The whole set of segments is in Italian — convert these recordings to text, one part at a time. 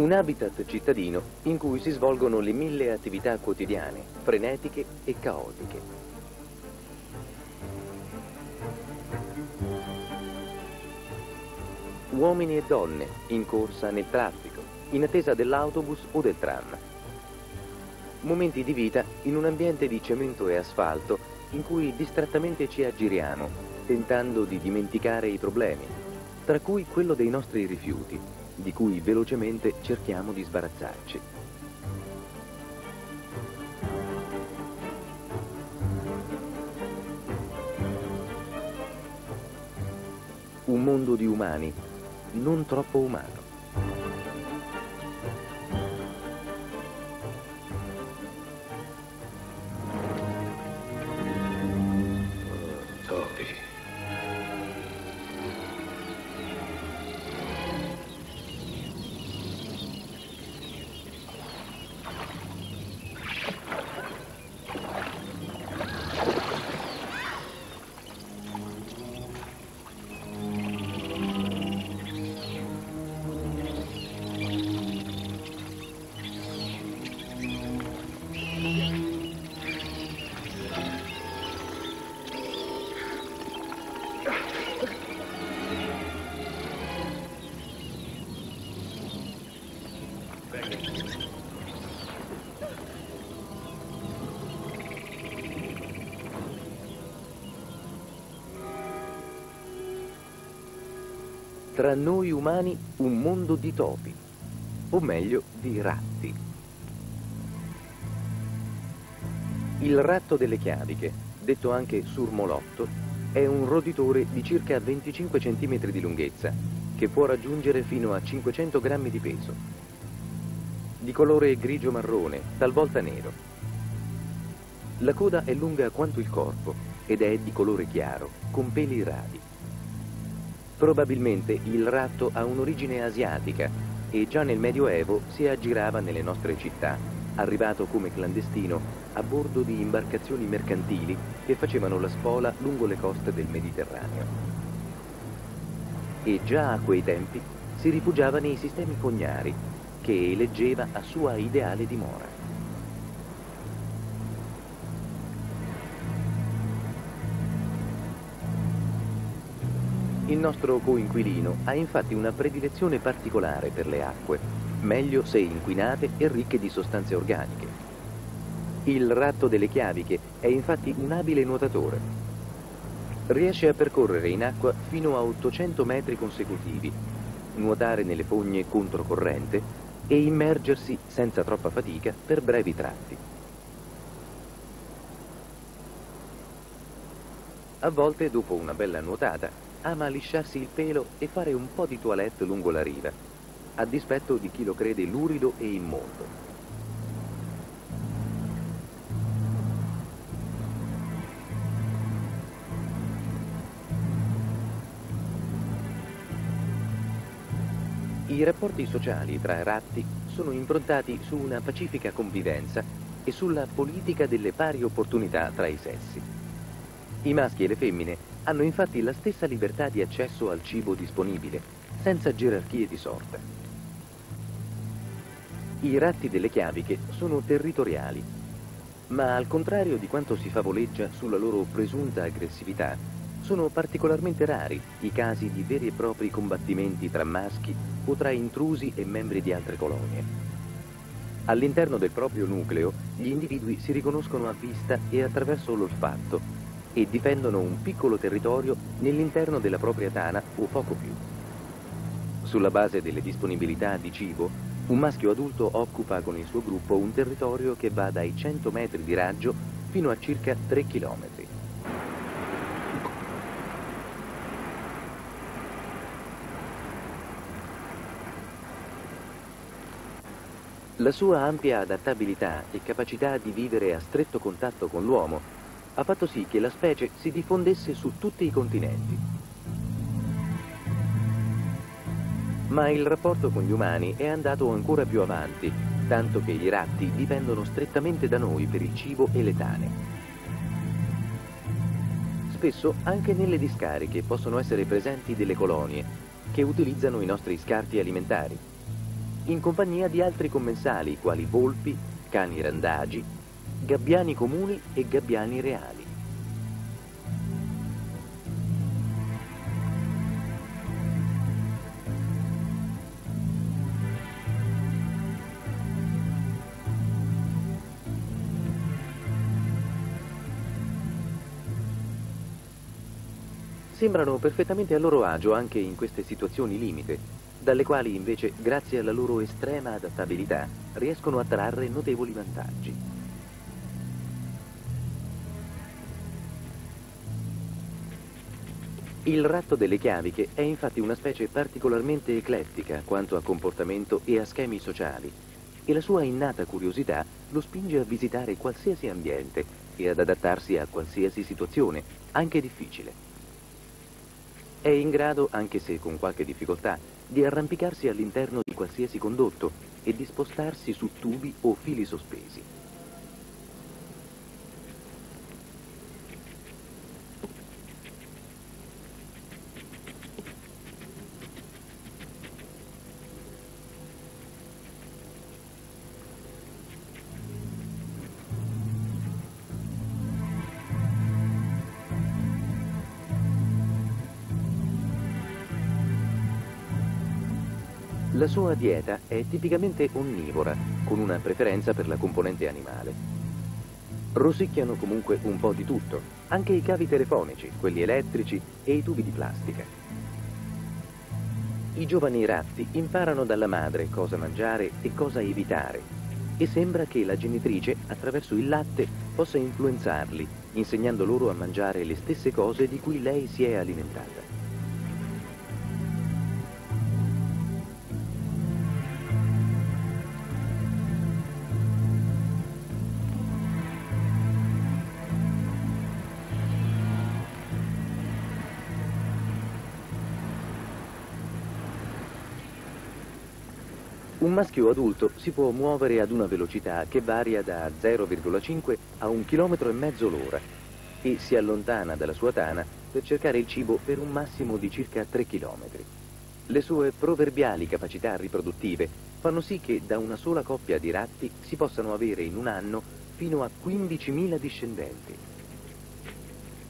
Un habitat cittadino in cui si svolgono le mille attività quotidiane, frenetiche e caotiche. Uomini e donne in corsa nel traffico, in attesa dell'autobus o del tram. Momenti di vita in un ambiente di cemento e asfalto in cui distrattamente ci aggiriamo, tentando di dimenticare i problemi, tra cui quello dei nostri rifiuti, di cui velocemente cerchiamo di sbarazzarci. Un mondo di umani, non troppo umano. Tra noi umani un mondo di topi, o meglio di ratti. Il ratto delle chiaviche, detto anche surmolotto, è un roditore di circa 25 cm di lunghezza, che può raggiungere fino a 500 grammi di peso. Di colore grigio-marrone, talvolta nero. La coda è lunga quanto il corpo ed è di colore chiaro, con peli radi. Probabilmente il ratto ha un'origine asiatica e già nel Medioevo si aggirava nelle nostre città, arrivato come clandestino a bordo di imbarcazioni mercantili che facevano la spola lungo le coste del Mediterraneo. E già a quei tempi si rifugiava nei sistemi fognari che eleggeva a sua ideale dimora. Il nostro coinquilino ha infatti una predilezione particolare per le acque, meglio se inquinate e ricche di sostanze organiche. Il ratto delle chiaviche è infatti un abile nuotatore. Riesce a percorrere in acqua fino a 800 metri consecutivi, nuotare nelle fogne controcorrente e immergersi senza troppa fatica per brevi tratti. A volte, dopo una bella nuotata, ama lisciarsi il pelo e fare un po' di toilette lungo la riva, a dispetto di chi lo crede lurido e immondo. I rapporti sociali tra ratti sono improntati su una pacifica convivenza e sulla politica delle pari opportunità tra i sessi. I maschi e le femmine hanno infatti la stessa libertà di accesso al cibo disponibile, senza gerarchie di sorta. I ratti delle chiaviche sono territoriali, ma al contrario di quanto si favoleggia sulla loro presunta aggressività, sono particolarmente rari i casi di veri e propri combattimenti tra maschi o tra intrusi e membri di altre colonie. All'interno del proprio nucleo gli individui si riconoscono a vista e attraverso l'olfatto e difendono un piccolo territorio nell'interno della propria tana o poco più. Sulla base delle disponibilità di cibo, un maschio adulto occupa con il suo gruppo un territorio che va dai 100 metri di raggio fino a circa 3 chilometri. La sua ampia adattabilità e capacità di vivere a stretto contatto con l'uomo ha fatto sì che la specie si diffondesse su tutti i continenti. Ma il rapporto con gli umani è andato ancora più avanti, tanto che i ratti dipendono strettamente da noi per il cibo e le tane. Spesso anche nelle discariche possono essere presenti delle colonie che utilizzano i nostri scarti alimentari. In compagnia di altri commensali quali volpi, cani randagi, gabbiani comuni e gabbiani reali. sembrano perfettamente a loro agio anche in queste situazioni limite, dalle quali invece, grazie alla loro estrema adattabilità, riescono a trarre notevoli vantaggi. Il ratto delle chiaviche è infatti una specie particolarmente eclettica quanto a comportamento e a schemi sociali e la sua innata curiosità lo spinge a visitare qualsiasi ambiente e ad adattarsi a qualsiasi situazione, anche difficile. È in grado, anche se con qualche difficoltà, di arrampicarsi all'interno di qualsiasi condotto e di spostarsi su tubi o fili sospesi. La sua dieta è tipicamente onnivora, con una preferenza per la componente animale. Rosicchiano comunque un po' di tutto, anche i cavi telefonici, quelli elettrici e i tubi di plastica. I giovani ratti imparano dalla madre cosa mangiare e cosa evitare e sembra che la genitrice, attraverso il latte, possa influenzarli, insegnando loro a mangiare le stesse cose di cui lei si è alimentata. Un maschio adulto si può muovere ad una velocità che varia da 0,5 a 1,5 km l'ora e si allontana dalla sua tana per cercare il cibo per un massimo di circa 3 km. Le sue proverbiali capacità riproduttive fanno sì che da una sola coppia di ratti si possano avere in un anno fino a 15.000 discendenti.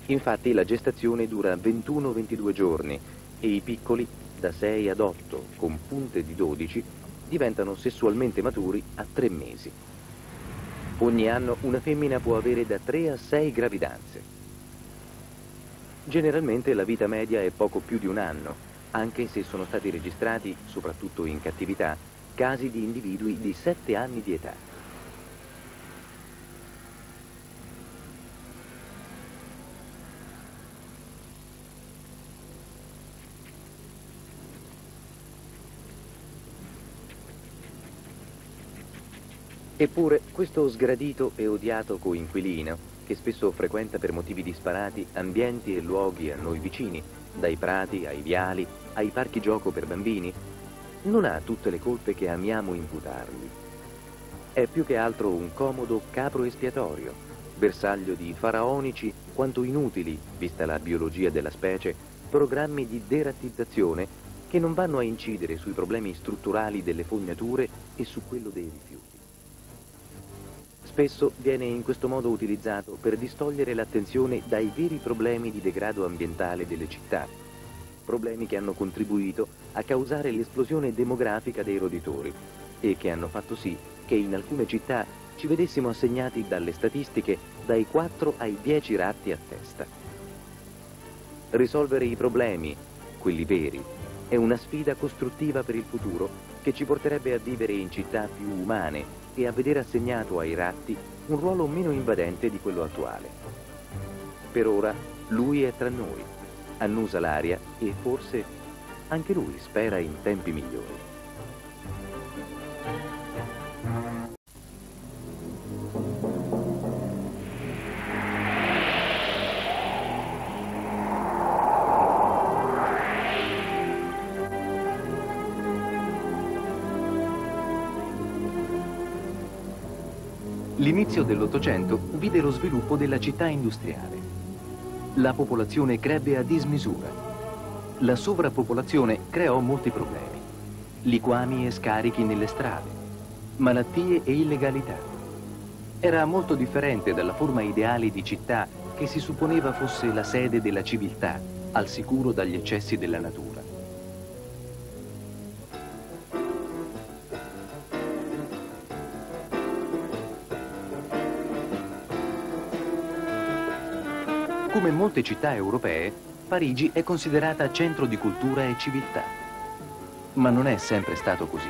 Infatti la gestazione dura 21-22 giorni e i piccoli da 6 ad 8 con punte di 12 diventano sessualmente maturi a tre mesi. Ogni anno una femmina può avere da 3 a 6 gravidanze. Generalmente la vita media è poco più di un anno, anche se sono stati registrati, soprattutto in cattività, casi di individui di 7 anni di età. Eppure questo sgradito e odiato coinquilino, che spesso frequenta per motivi disparati ambienti e luoghi a noi vicini, dai prati ai viali, ai parchi gioco per bambini, non ha tutte le colpe che amiamo imputargli. È più che altro un comodo capro espiatorio, bersaglio di faraonici quanto inutili, vista la biologia della specie, programmi di derattizzazione che non vanno a incidere sui problemi strutturali delle fognature e su quello dei rifiuti. Spesso viene in questo modo utilizzato per distogliere l'attenzione dai veri problemi di degrado ambientale delle città, problemi che hanno contribuito a causare l'esplosione demografica dei roditori e che hanno fatto sì che in alcune città ci vedessimo assegnati dalle statistiche dai 4 ai 10 ratti a testa. Risolvere i problemi, quelli veri, è una sfida costruttiva per il futuro che ci porterebbe a vivere in città più umane e a vedere assegnato ai ratti un ruolo meno invadente di quello attuale. Per ora lui è tra noi, annusa l'aria e forse anche lui spera in tempi migliori. L'inizio dell'Ottocento vide lo sviluppo della città industriale. La popolazione crebbe a dismisura. La sovrappopolazione creò molti problemi. liquami e scarichi nelle strade, malattie e illegalità. Era molto differente dalla forma ideale di città che si supponeva fosse la sede della civiltà, al sicuro dagli eccessi della natura. Come molte città europee, Parigi è considerata centro di cultura e civiltà. Ma non è sempre stato così.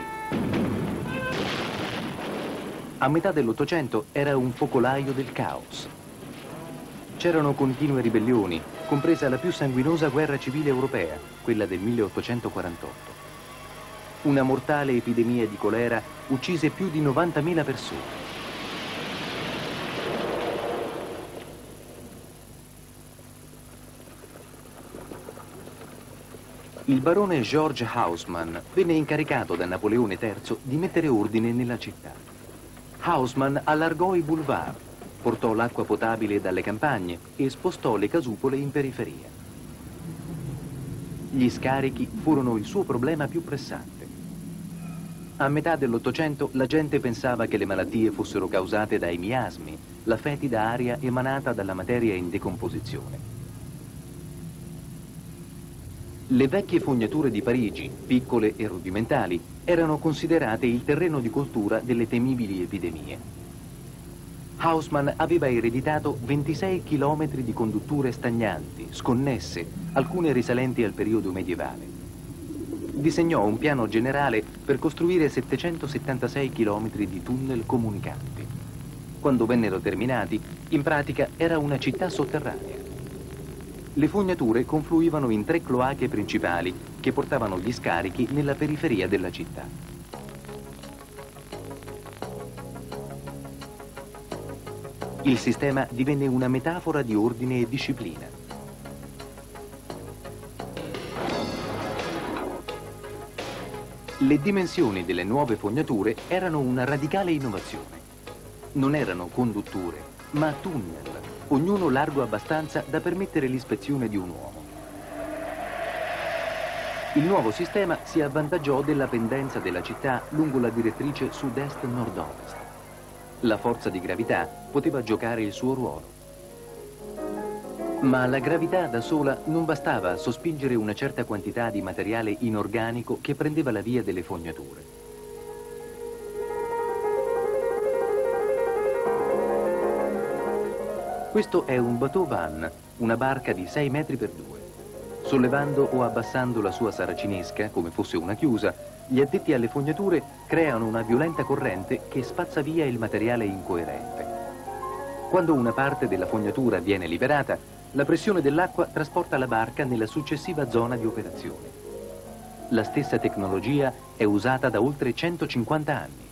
A metà dell'Ottocento era un focolaio del caos. C'erano continue ribellioni, compresa la più sanguinosa guerra civile europea, quella del 1848. Una mortale epidemia di colera uccise più di 90.000 persone. Il barone George Haussmann venne incaricato da Napoleone III di mettere ordine nella città. Haussmann allargò i boulevard, portò l'acqua potabile dalle campagne e spostò le casupole in periferia. Gli scarichi furono il suo problema più pressante. A metà dell'Ottocento la gente pensava che le malattie fossero causate dai miasmi, la fetida aria emanata dalla materia in decomposizione. Le vecchie fognature di Parigi, piccole e rudimentali, erano considerate il terreno di coltura delle temibili epidemie. Hausmann aveva ereditato 26 chilometri di condutture stagnanti, sconnesse, alcune risalenti al periodo medievale. Disegnò un piano generale per costruire 776 chilometri di tunnel comunicanti. Quando vennero terminati, in pratica era una città sotterranea. Le fognature confluivano in tre cloache principali che portavano gli scarichi nella periferia della città. Il sistema divenne una metafora di ordine e disciplina. Le dimensioni delle nuove fognature erano una radicale innovazione. Non erano condutture, ma tunnel, ognuno largo abbastanza da permettere l'ispezione di un uomo. Il nuovo sistema si avvantaggiò della pendenza della città lungo la direttrice sud-est-nord-ovest la forza di gravità poteva giocare il suo ruolo. Ma la gravità da sola non bastava a sospingere una certa quantità di materiale inorganico che prendeva la via delle fognature. Questo è un bateau van, una barca di 6 metri per 2. Sollevando o abbassando la sua saracinesca, come fosse una chiusa, gli addetti alle fognature creano una violenta corrente che spazza via il materiale incoerente. Quando una parte della fognatura viene liberata, la pressione dell'acqua trasporta la barca nella successiva zona di operazione. La stessa tecnologia è usata da oltre 150 anni.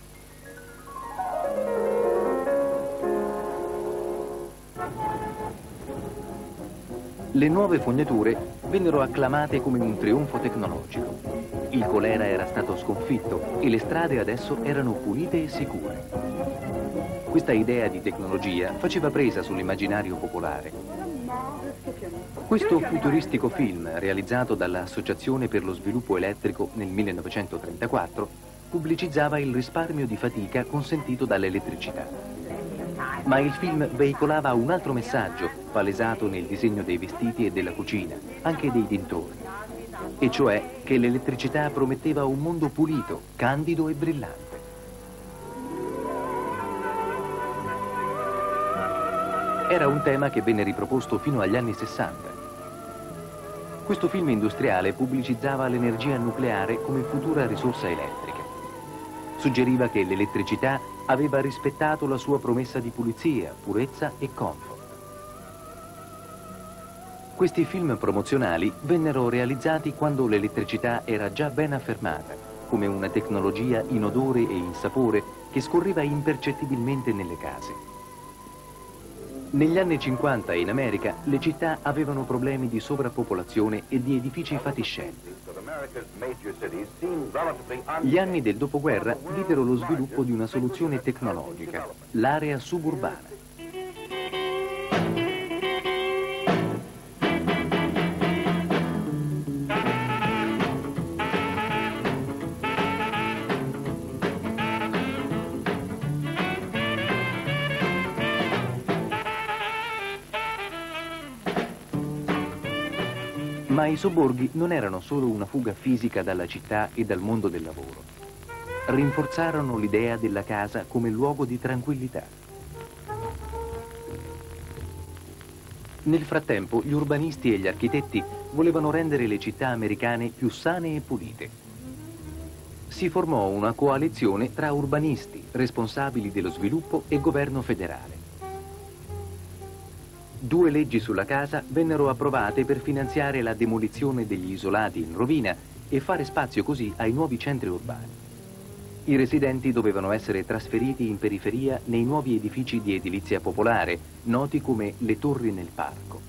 Le nuove fognature vennero acclamate come un trionfo tecnologico. Il colera era stato sconfitto e le strade adesso erano pulite e sicure. Questa idea di tecnologia faceva presa sull'immaginario popolare. Questo futuristico film, realizzato dall'Associazione per lo sviluppo elettrico nel 1934, pubblicizzava il risparmio di fatica consentito dall'elettricità. Ma il film veicolava un altro messaggio, palesato nel disegno dei vestiti e della cucina, anche dei dintorni e cioè che l'elettricità prometteva un mondo pulito, candido e brillante. Era un tema che venne riproposto fino agli anni 60. Questo film industriale pubblicizzava l'energia nucleare come futura risorsa elettrica. Suggeriva che l'elettricità aveva rispettato la sua promessa di pulizia, purezza e comfort. Questi film promozionali vennero realizzati quando l'elettricità era già ben affermata, come una tecnologia in odore e in sapore che scorreva impercettibilmente nelle case. Negli anni 50 in America le città avevano problemi di sovrappopolazione e di edifici fatiscenti. Gli anni del dopoguerra videro lo sviluppo di una soluzione tecnologica, l'area suburbana. I sobborghi non erano solo una fuga fisica dalla città e dal mondo del lavoro. Rinforzarono l'idea della casa come luogo di tranquillità. Nel frattempo gli urbanisti e gli architetti volevano rendere le città americane più sane e pulite. Si formò una coalizione tra urbanisti, responsabili dello sviluppo e governo federale. Due leggi sulla casa vennero approvate per finanziare la demolizione degli isolati in rovina e fare spazio così ai nuovi centri urbani. I residenti dovevano essere trasferiti in periferia nei nuovi edifici di edilizia popolare, noti come le torri nel parco.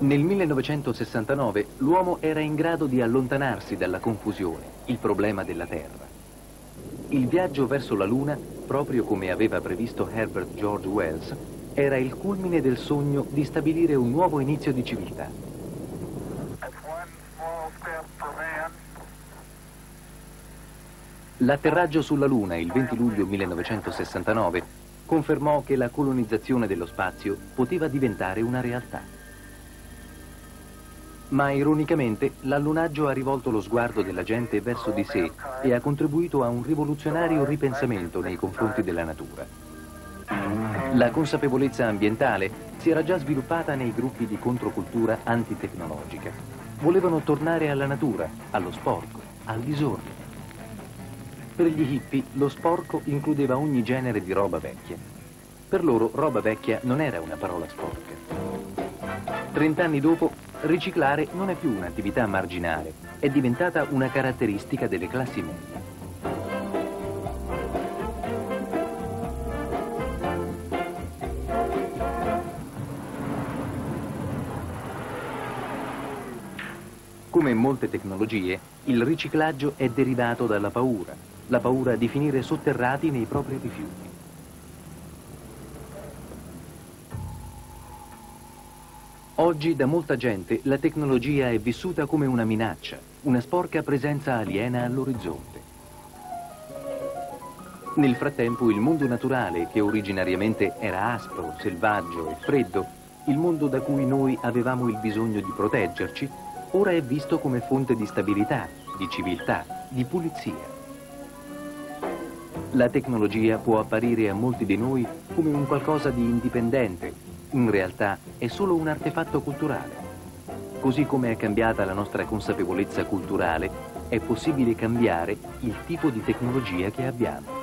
Nel 1969 l'uomo era in grado di allontanarsi dalla confusione, il problema della Terra. Il viaggio verso la Luna, proprio come aveva previsto Herbert George Wells, era il culmine del sogno di stabilire un nuovo inizio di civiltà. L'atterraggio sulla Luna il 20 luglio 1969 confermò che la colonizzazione dello spazio poteva diventare una realtà. Ma ironicamente l'allunaggio ha rivolto lo sguardo della gente verso di sé e ha contribuito a un rivoluzionario ripensamento nei confronti della natura. La consapevolezza ambientale si era già sviluppata nei gruppi di controcultura antitecnologica. Volevano tornare alla natura, allo sporco, al disordine. Per gli hippie lo sporco includeva ogni genere di roba vecchia. Per loro roba vecchia non era una parola sporca. Trent'anni dopo, riciclare non è più un'attività marginale, è diventata una caratteristica delle classi medie. Come molte tecnologie, il riciclaggio è derivato dalla paura, la paura di finire sotterrati nei propri rifiuti. Oggi da molta gente la tecnologia è vissuta come una minaccia, una sporca presenza aliena all'orizzonte. Nel frattempo il mondo naturale, che originariamente era aspro, selvaggio e freddo, il mondo da cui noi avevamo il bisogno di proteggerci, ora è visto come fonte di stabilità, di civiltà, di pulizia. La tecnologia può apparire a molti di noi come un qualcosa di indipendente, in realtà è solo un artefatto culturale. Così come è cambiata la nostra consapevolezza culturale, è possibile cambiare il tipo di tecnologia che abbiamo.